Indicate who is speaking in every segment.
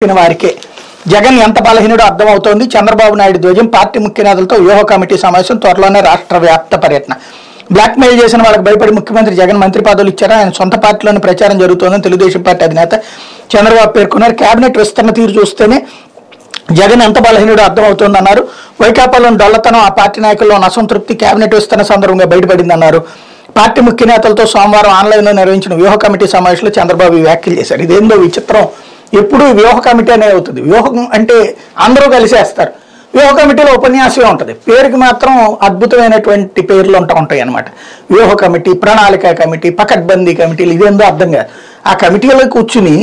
Speaker 1: చెప్పిన వారికే. జగన్ ఎంత బలహీనుడో అర్థమవుతోంది. చంద్రబాబు నాయుడు ధ్వజం పార్టీ ముఖ్య నేతలతో వ్యూహ కమిటీ సమావేశం త్వరలోనే రాష్ట్ర వ్యాప్త పర్యటన. బ్లాక్మెయిల్ చేసిన వాళ్ళకి భయపడి ముఖ్యమంత్రి జగన్ మంత్రి పదవులు ఇచ్చారా? ఆయన సొంత పార్టీలోనే ప్రచారం జరుగుతోందని తెలుగుదేశం పార్టీ అధినేత చంద్రబాబు పేర్కొన్నారు. కేబినెట్ విస్తరణ తీరు చూస్తేనే జగన్ ఎంత బలహీనుడో అర్థమవుతోందన్నారు. వైకాపాలోని డొల్లతనం ఆ పార్టీ నాయకుల్లో ఉన్న అసంతృప్తి కేబినెట్ విస్తరణ సందర్భంగా బయటపడిందన్నారు. పార్టీ ముఖ్య నేతలతో సోమవారం ఆన్లైన్లో నిర్వహించిన వ్యూహ కమిటీ సమావేశంలో చంద్రబాబు వ్యాఖ్యలు చేశారు. ఇదేందో విచిత్రం. ఎప్పుడు వ్యూహ కమిటీ అనే అవుతుంది. వ్యూహం అంటే అందరూ కలిసేస్తారు. వ్యూహ కమిటీలో ఉపన్యాసమే ఉంటుంది. పేరుకి మాత్రం అద్భుతమైనటువంటి పేర్లు ఉంటా ఉంటాయి అనమాట వ్యూహ కమిటీ ప్రణాళిక కమిటీ పకడ్బందీ కమిటీలు ఇదేందో అర్థం కాదు. ఆ కమిటీలో కూర్చుని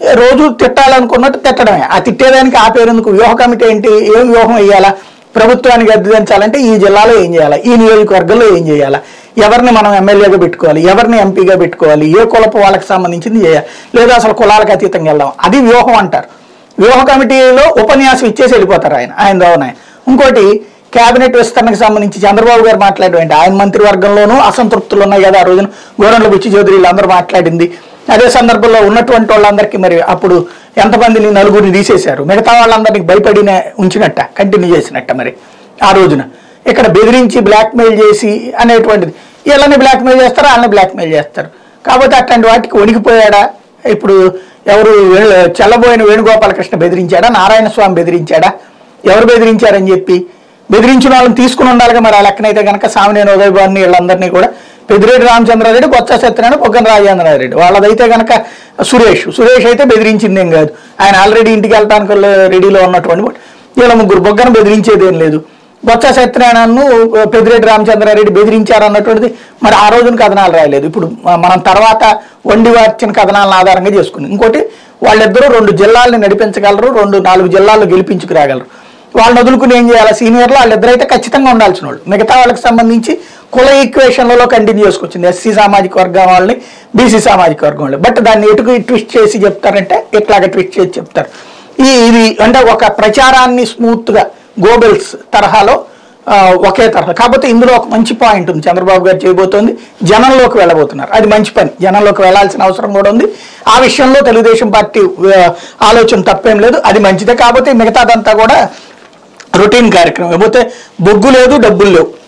Speaker 1: రోజు తిట్టాలనుకున్నట్టు తిట్టడమే. ఆ తిట్టేదానికి ఆ పేరెందుకు వ్యూహ కమిటీ ఏంటి? ఏం వ్యూహం వేయాలా? ప్రభుత్వానికి అద్దెదించాలంటే ఈ జిల్లాలో ఏం చేయాలా? ఈ నియోజకవర్గంలో ఏం చేయాలా? ఎవరిని మనం ఎమ్మెల్యేగా పెట్టుకోవాలి? ఎవరిని ఎంపీగా పెట్టుకోవాలి? ఏ కులపు వాళ్ళకి సంబంధించింది చేయాలి లేదా అసలు కులాలకు అతీతంగా వెళ్దాం? అది వ్యూహం అంటారు. వ్యూహ కమిటీలో ఉపన్యాసం ఇచ్చేసి వెళ్ళిపోతారు ఆయన ఆయన దోవన ఇంకోటి కేబినెట్ విస్తరణకు సంబంధించి చంద్రబాబు గారు మాట్లాడేంటి ఆయన మంత్రివర్గంలోనూ అసంతృప్తులు ఉన్నాయి కదా ఆ రోజున. గోరంట్ల బుచ్చి చౌదరి వీళ్ళందరూ మాట్లాడింది. అదే సందర్భంలో ఉన్నటువంటి వాళ్ళందరికీ మరి అప్పుడు ఎంతమందిని నలుగురిని తీసేశారు? మిగతా వాళ్ళందరినీ భయపడిన ఉంచినట్ట కంటిన్యూ చేసినట్ట మరి ఆ రోజున. ఇక్కడ బెదిరించి బ్లాక్మెయిల్ చేసి అనేటువంటిది. వీళ్ళని బ్లాక్మెయిల్ చేస్తారు? వాళ్ళని బ్లాక్మెయిల్ చేస్తారు. కాబట్టి అట్లాంటి వాటికి వణికిపోయాడా? ఇప్పుడు ఎవరు చల్లబోయిన వేణుగోపాలకృష్ణ బెదిరించాడా? నారాయణ స్వామి బెదిరించాడా? ఎవరు బెదిరించారని చెప్పి? బెదిరించిన వాళ్ళని తీసుకుని ఉండాలిగా మరి ఆ లెక్కనైతే కనుక సామినేని ఉదయభాన్ని వీళ్ళందరినీ కూడా. పెద్దిరెడ్డి రామచంద్రారెడ్డి బొత్స సత్యనారాయణ పొగ్గన రాజేంద్రారెడ్డి. వాళ్ళదైతే కనుక సురేష్. సురేష్ అయితే బెదిరించిందేం కాదు. ఆయన ఆల్రెడీ ఇంటికి వెళ్ళడానికి రెడీలో ఉన్నటువంటి వీళ్ళ ముగ్గురు బొగ్గన బెదిరించేదేం లేదు. బొత్స సత్యనారాయణను పెద్దిరెడ్డి రామచంద్రారెడ్డి బెదిరించారు అన్నటువంటిది మరి ఆ రోజున కథనాలు రాయలేదు. ఇప్పుడు మనం తర్వాత వండి వార్చిన కథనాలను ఆధారంగా చేసుకుని ఇంకోటి వాళ్ళిద్దరూ రెండు జిల్లాలను నడిపించగలరు రెండు నాలుగు జిల్లాల్లో గెలిపించుకురాగలరు. వాళ్ళని వదులుకుని ఏం చేయాలి? సీనియర్లు వాళ్ళిద్దరైతే ఖచ్చితంగా ఉండాల్సిన వాళ్ళు. మిగతా వాళ్ళకి సంబంధించి కుల ఈక్వేషన్లలో కంటిన్యూ చేసుకొచ్చింది. ఎస్సీ సామాజిక వర్గం వాళ్ళని బీసీ సామాజిక వర్గం వాళ్ళని. బట్ దాన్ని ఎటుకు ట్విస్ట్ చేసి చెప్తారంటే ఇట్లాగా ట్విస్ట్ చేసి చెప్తారు. ఈ ఇది అంటే ఒక ప్రచారాన్ని స్మూత్గా గోబెల్స్ తరహాలో ఒకే తరహా. కాకపోతే ఇందులో ఒక మంచి పాయింట్ ఉంది. చంద్రబాబు గారు చేయబోతోంది. జనంలోకి వెళ్ళబోతున్నారు. అది మంచి పని. జనంలోకి వెళ్ళాల్సిన అవసరం కూడా ఉంది. ఆ విషయంలో తెలుగుదేశం పార్టీ ఆలోచన తప్పేం లేదు. అది మంచిదే. కాకపోతే మిగతాదంతా కూడా రొటీన్ కార్యక్రమం. లేకపోతే బొగ్గు లేదు డబ్బులు లేవు.